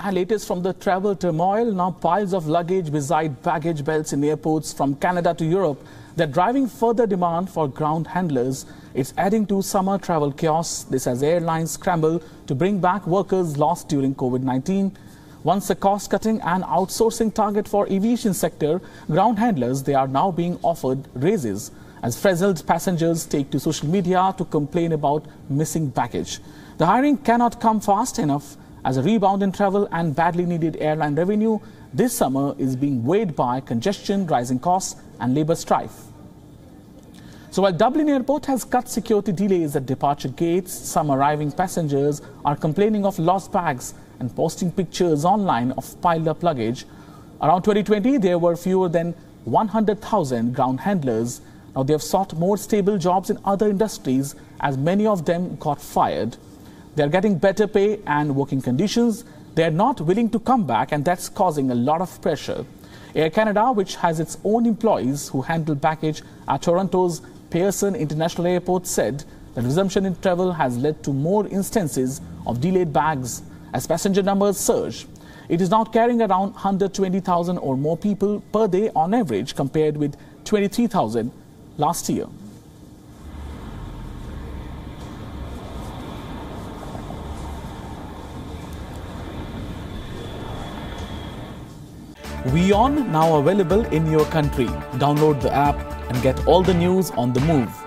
And latest from the travel turmoil, now piles of luggage beside baggage belts in airports from Canada to Europe. They're driving further demand for ground handlers. It's adding to summer travel chaos. This as airlines scramble to bring back workers lost during COVID-19. Once a cost-cutting and outsourcing target for aviation sector, ground handlers, they are now being offered raises as frazzled passengers take to social media to complain about missing baggage. The hiring cannot come fast enough as a rebound in travel and badly needed airline revenue this summer is being weighed by congestion, rising costs and labour strife. So while Dublin Airport has cut security delays at departure gates, some arriving passengers are complaining of lost bags and posting pictures online of piled up luggage. Around 2020, there were fewer than 100,000 ground handlers. Now they have sought more stable jobs in other industries as many of them got fired. They're getting better pay and working conditions. They're not willing to come back, and that's causing a lot of pressure. Air Canada, which has its own employees who handle baggage at Toronto's Pearson International Airport, said the resumption in travel has led to more instances of delayed bags as passenger numbers surge. It is now carrying around 120,000 or more people per day on average compared with 23,000 last year. WION now available in your country. Download the app and get all the news on the move.